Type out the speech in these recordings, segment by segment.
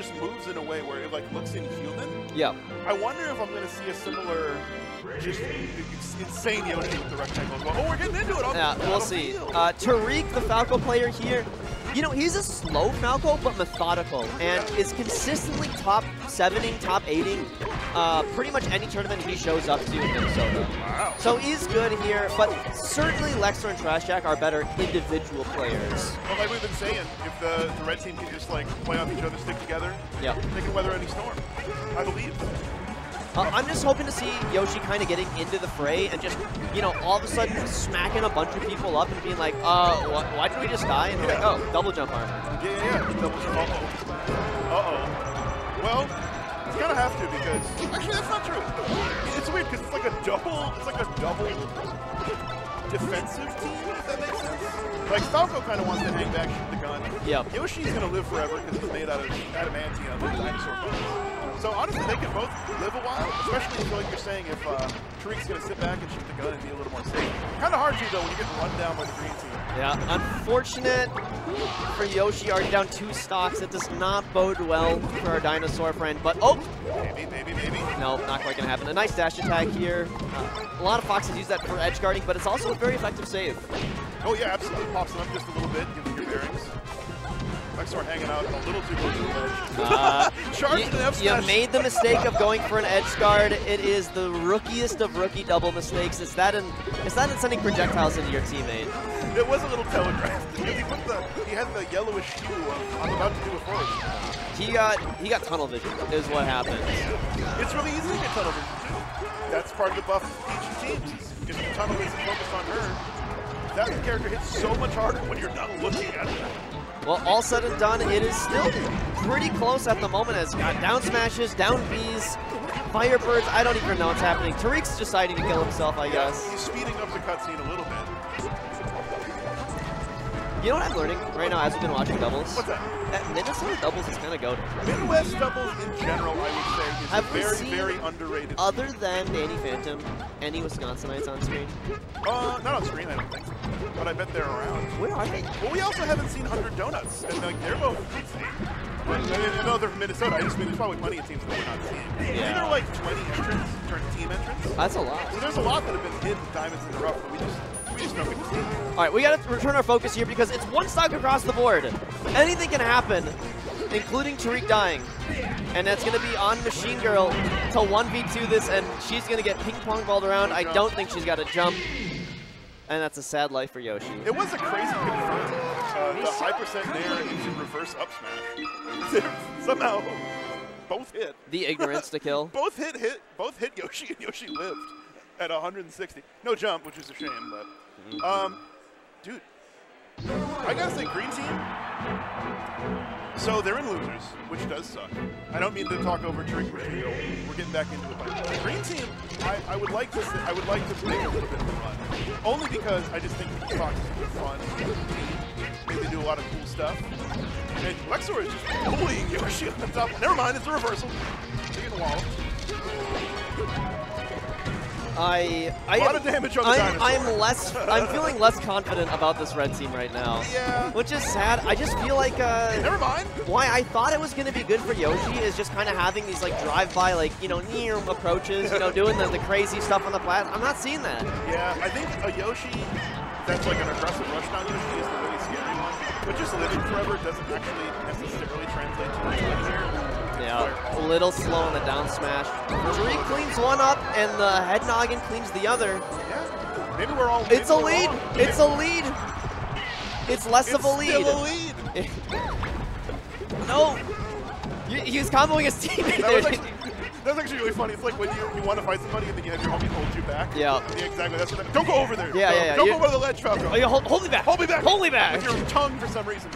just moves in a way where it like looks inhuman. Yeah. I wonder if I'm going to see a similar, just insane Yoshi with the rectangle as well. Oh, we're getting into it. on Yeah, we'll see. Uh, Tarik, the Falco player here, you know, he's a slow Falco, but methodical, and is consistently top sevening, top eighting, uh, pretty much any tournament he shows up to in Minnesota. Wow. So he's good here, but certainly Lexor and Trash Jack are better individual players. Well, like we've been saying, if the, the red team can just like play off each other, stick together, Yep. they can weather any storm. I believe. Uh, I'm just hoping to see Yoshi kind of getting into the fray and just, you know, all of a sudden smacking a bunch of people up and being like, uh, wh why did we just die? And they're like, oh, double jump armor. Yeah, yeah, yeah. Double jump. Uh-oh. Uh-oh. Well, it's gonna have to because actually that's not true. It's weird because it's like a double. It's like a double defensive team. If that makes sense. Like Falco kind of wants to hang back, shoot the gun. Yep. Yoshi's gonna live forever because he's made out of adamantium and dinosaur bones. So honestly, they can both live a while, especially if, like you're saying, if uh, Tarik's gonna sit back and shoot the gun and be a little more safe. Kind of hard to though when you get run down by the green team. Yeah, unfortunate for Yoshi, already down two stocks. It does not bode well for our dinosaur friend, but oh, Maybe, maybe, maybe. no, not quite gonna happen. A nice dash attack here. Uh, a lot of Foxes use that for edge guarding, but it's also a very effective save. Oh yeah, absolutely. Pops them up just a little bit, giving your bearings. Lexor hanging out a little too close to the edge. Uh, Charged you, an F you made the mistake of going for an edge guard. It is the rookiest of rookie double mistakes. Is that in, is that in sending projectiles into your teammate? It was a little telegraphed because he put the he had the yellowish hue of I'm about to do a forward. He got he got tunnel vision. Is what happened. It's really easy to get tunnel vision too. That's part of the buff of each team. If the tunnel isn't focused on her, that character hits so much harder when you're not looking at her. Well, all said and done, it is still pretty close at the moment as got down smashes, down Bs, Firebirds. I don't even know what's happening. Tarik's deciding to kill himself, I guess. He's speeding up the cutscene a little bit. You know what I'm learning right now as we've been watching doubles? What's that? That Minnesota doubles is kind of goaded. Midwest doubles in general, I would say, is Have very, very underrated. Other than Danny Phantom, any Wisconsinites on screen? Uh, not on screen, I don't think. But I bet they're around. Where are they? Well, we also haven't seen 100 Donuts, and like, they're both insane. I mean, know they're from Minnesota. I just mean there's probably plenty of teams that we're not seeing. Yeah. there are like 20 entrants, turn team entrants. That's a lot. So there's a lot that have been hidden diamonds in the rough, but we just we just don't get to see. them. All right, we got to return our focus here because it's one stock across the board. Anything can happen, including Tarik dying. And that's going to be on Machine Girl to 1v2 this, and she's going to get ping pong balled around. I don't think she's got a jump. And that's a sad life for Yoshi. It was a crazy confirm. Uh, the high percent there into reverse up smash. Somehow, both hit. The ignorance to kill. Both hit hit. Both hit Yoshi, and Yoshi lived at 160. No jump, which is a shame, but um, dude, I gotta say, green team. So they're in losers, which does suck. I don't mean to talk over Trick. We're getting back into it. Green team, I, I would like to. I would like to make a little bit of fun, only because I just think the Fox is fun they do a lot of cool stuff. And Lexor is just bullying Yoshi on the top. Never mind, it's a reversal. They're getting walloped. I, I A lot of damage on the I'm, dinosaur. I'm less. I'm feeling less confident about this red team right now. Yeah. Which is sad. I just feel like uh, Never mind. why I thought it was going to be good for Yoshi is just kind of having these like drive-by, like you know, near approaches, you know, doing the, the crazy stuff on the plat. I'm not seeing that. Yeah, I think a Yoshi that's like an aggressive rushdown Yoshi is the really scary one. But just living forever doesn't actually necessarily translate to much here. Yeah, a little slow on the down smash. Tarik cleans one up, and the head noggin cleans the other. Yeah. Maybe we're all. maybe It's a lead. wrong. It's a lead. It's less It's of a lead. still a lead. no. You- He was comboing his teammate That was, there. Actually, that was actually really funny. It's like when you, you want to fight somebody and then you have your homie hold you back. Yeah. Yeah, exactly. That's what that, Don't go over there. Yeah, Don't- yeah, yeah. Don't go over the ledge, Falco. Oh, yeah, hold, hold me back. Hold me back. Hold me back. With your tongue for some reason.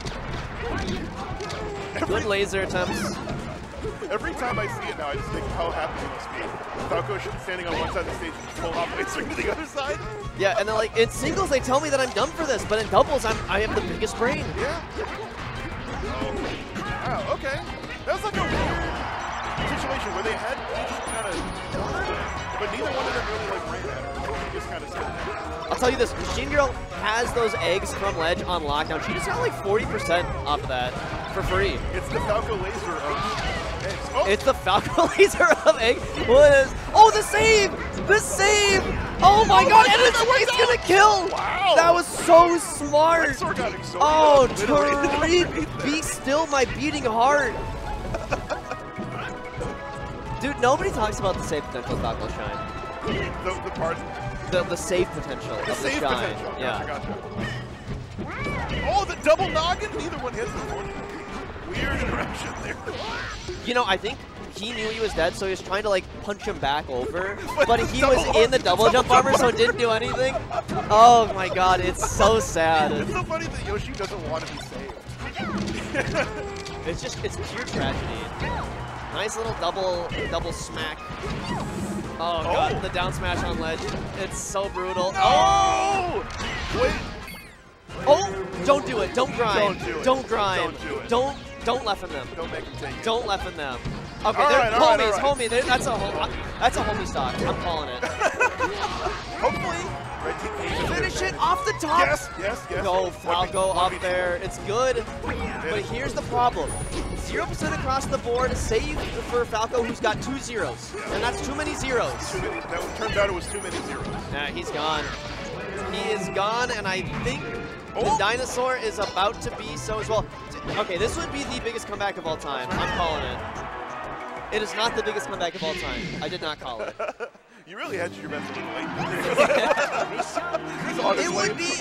Every, Good laser attempts. every time I see it now, I just think how happy he must be. Falco should be standing on one side of the stage and pull off lasering to the other side. Yeah, and then like in singles they tell me that I'm done for this, but in doubles I'm I have the biggest brain. Yeah. Oh, wow, okay. That was like a situation where they had each kind of cornered, but neither one of them really like ran at her. She just kind of stood there. I'll tell you this, Machine Girl has those eggs from Ledge on lockdown. She just got like 40% off of that for free. It's the Falco laser of oh! It's the Falco laser of egg. What is? Oh, the save! The save! Oh my Oh god! my And it's, it's that gonna kill! Wow. That was so smart! Oh, Tarik, be still my beating heart. Dude, nobody talks about the save potential of Falco Shine. The, the part, The, the save potential the of the Shine. potential. Yeah. Gotcha, gotcha. Oh, the double noggin. Neither one hits, unfortunately. Weird interaction there. You know, I think he knew he was dead, so he was trying to like punch him back over. But But he was in the double, double jump jump armor, so it didn't do anything. Oh my god, it's so sad. It's so funny that Yoshi doesn't want to be saved. It's just, it's pure tragedy. Nice little double, double smack. Oh god, Oh. the down smash on ledge. It's so brutal. Oh! Wait. Oh, don't do it. Don't grind. Don't do it. Don't grind. Don't do it. Don't don't leffen them. Don't make them take it. Don't leffen them. Okay, All they're right, right, homies, all right. homie. That's a that's a homie stock. I'm calling it. Hopefully, Red Team Finish it off the top. Yes, yes, yes. Go Falco up there. It's good. But here's the problem. 0% across the board, save for Falco who's got two zeros. And that's too many zeros. Too many, that turned out it was too many zeros. Nah, he's gone. He is gone, and I think the Oh. dinosaur is about to be so as well. Okay, this would be the biggest comeback of all time. I'm calling it. It is not the biggest comeback of all time. I did not call it. You really hedged your bets a little late. He's on his It would be-